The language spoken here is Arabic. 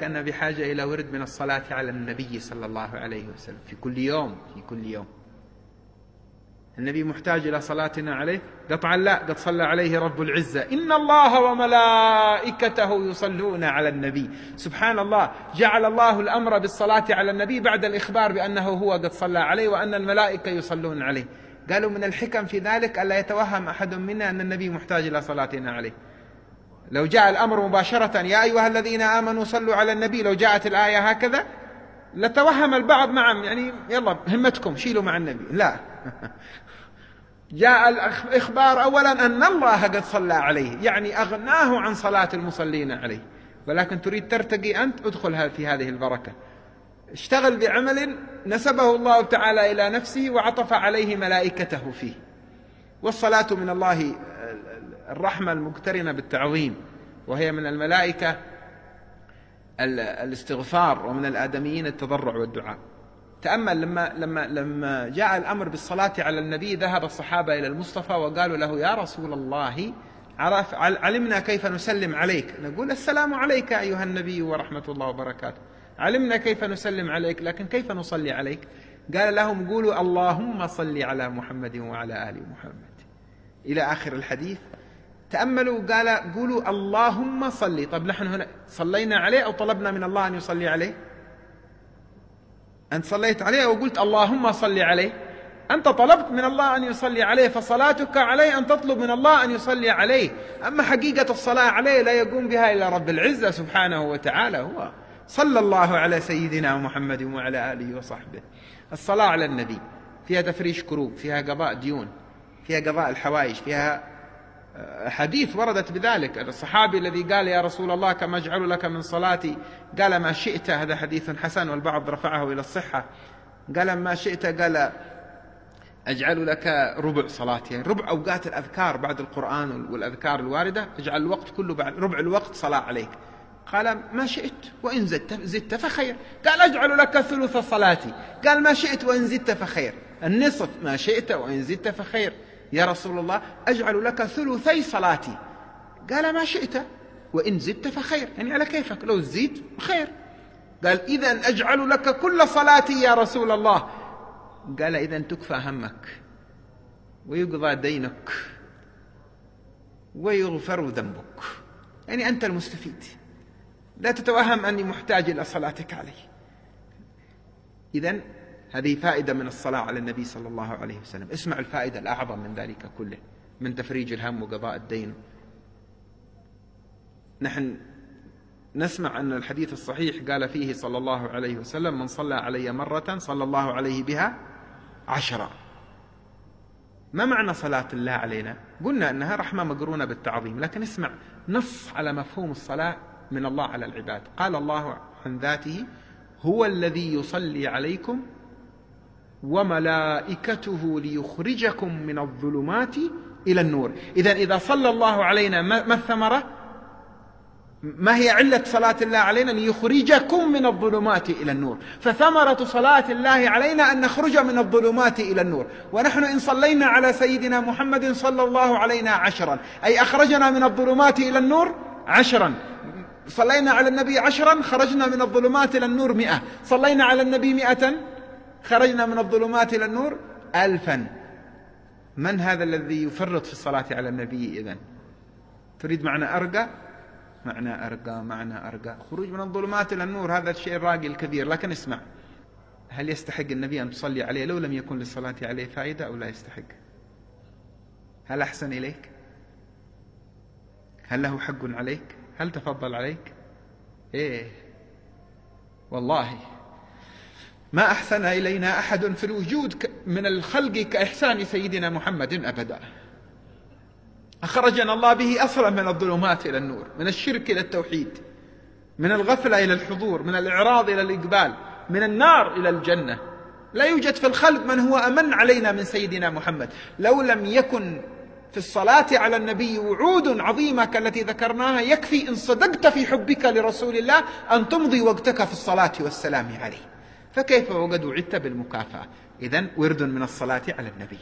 كان بحاجة إلى ورد من الصلاة على النبي صلى الله عليه وسلم. في كل يوم في كل يوم. النبي محتاج إلى صلاتنا عليه. قطعا لا قد صلى عليه رب العزة. إن الله وملائكته يصلون على النبي. سبحان الله جعل الله الأمر بالصلاة على النبي بعد الإخبار بأنه هو قد صلى عليه وأن الملائكة يصلون عليه. قالوا من الحكم في ذلك ألا يتوهم أحد منا أن النبي محتاج إلى صلاتنا عليه. لو جاء الأمر مباشرة يا أيها الذين آمنوا صلوا على النبي لو جاءت الآية هكذا لتوهم البعض نعم يعني يلا همتكم شيلوا مع النبي. لا. جاء الإخبار أولا أن الله قد صلى عليه يعني أغناه عن صلاة المصلين عليه. ولكن تريد ترتقي أنت ادخل في هذه البركة. اشتغل بعمل نسبه الله تعالى إلى نفسه وعطف عليه ملائكته فيه. والصلاة من الله الرحمة المقترنة بالتعظيم وهي من الملائكة الاستغفار ومن الآدميين التضرع والدعاء. تأمل لما لما لما جاء الأمر بالصلاة على النبي ذهب الصحابة إلى المصطفى وقالوا له يا رسول الله عرف علمنا كيف نسلم عليك. نقول السلام عليك أيها النبي ورحمة الله وبركاته. علمنا كيف نسلم عليك لكن كيف نصلي عليك؟ قال لهم قولوا اللهم صل على محمد وعلى آل محمد. إلى آخر الحديث تأملوا قال قولوا اللهم صل طب نحن هنا صلينا عليه أو طلبنا من الله أن يصلي عليه؟ أنت صليت عليه أو قلت اللهم صل عليه؟ أنت طلبت من الله أن يصلي عليه فصلاتك عليه أن تطلب من الله أن يصلي عليه. أما حقيقة الصلاة عليه لا يقوم بها إلا رب العزة سبحانه وتعالى هو صلى الله على سيدنا محمد وعلى آله وصحبه. الصلاة على النبي فيها تفريش كروب فيها قضاء ديون فيها قضاء الحوائج فيها حديث وردت بذلك الصحابي الذي قال يا رسول الله كما أجعل لك من صلاتي قال ما شئت هذا حديث حسن والبعض رفعه إلى الصحة. قال ما شئت قال أجعل لك ربع صلاتي. يعني ربع أوقات الأذكار بعد القرآن والأذكار الواردة أجعل الوقت كله بعد ربع الوقت صلاة عليك. قال ما شئت وإن زدت, زدت فخير. قال أجعل لك ثلث صلاتي. قال ما شئت وإن زدت فخير. النصف ما شئت وإن زدت فخير. يا رسول الله أجعل لك ثلثي صلاتي. قال ما شئت وإن زدت فخير. يعني على كيفك؟ لو زدت خير. قال إذا أجعل لك كل صلاتي يا رسول الله. قال إذا تكفى همك ويقضى دينك ويغفر ذنبك. يعني أنت المستفيد. لا تتوهم أني محتاج إلى صلاتك علي. إذا هذه فائدة من الصلاة على النبي صلى الله عليه وسلم. اسمع الفائدة الأعظم من ذلك كله من تفريج الهم وقضاء الدين. نحن نسمع أن الحديث الصحيح قال فيه صلى الله عليه وسلم من صلى علي مرة صلى الله عليه بها عشرة. ما معنى صلاة الله علينا؟ قلنا أنها رحمة مقرونة بالتعظيم لكن اسمع نص على مفهوم الصلاة من الله على العباد. قال الله عن ذاته هو الذي يصلي عليكم وملائكته ليخرجكم من الظلمات إلى النور. إذا إذا صلى الله علينا ما الثمرة؟ ما هي علة صلاة الله علينا؟ ليخرجكم من الظلمات إلى النور. فثمرة صلاة الله علينا أن نخرج من الظلمات إلى النور. ونحن إن صلينا على سيدنا محمد صلى الله علينا عشرا. أي أخرجنا من الظلمات إلى النور عشرا. صلينا على النبي عشرا خرجنا من الظلمات إلى النور مئة. صلينا على النبي مئة. خرجنا من الظلمات إلى النور ألفا. من هذا الذي يفرط في الصلاة على النبي إذن؟ تريد معنى أرقى؟ معنى أرقى معنى أرقى. خروج من الظلمات إلى النور هذا الشيء الراقي الكبير لكن اسمع هل يستحق النبي أن تصلي عليه لو لم يكن للصلاة عليه فائدة أو لا يستحق؟ هل أحسن إليك؟ هل له حق عليك؟ هل تفضل عليك؟ إيه والله. ما أحسن إلينا أحد في الوجود من الخلق كإحسان سيدنا محمد أبدا. أخرجنا الله به أصلا من الظلمات إلى النور من الشرك إلى التوحيد من الغفلة إلى الحضور من الإعراض إلى الإقبال من النار إلى الجنة. لا يوجد في الخلق من هو أمن علينا من سيدنا محمد. لو لم يكن في الصلاة على النبي وعود عظيمة كالتي ذكرناها يكفي إن صدقت في حبك لرسول الله أن تمضي وقتك في الصلاة والسلام عليه. فكيف وقد وعدت بالمكافأة؟ إذا ورد من الصلاة على النبي.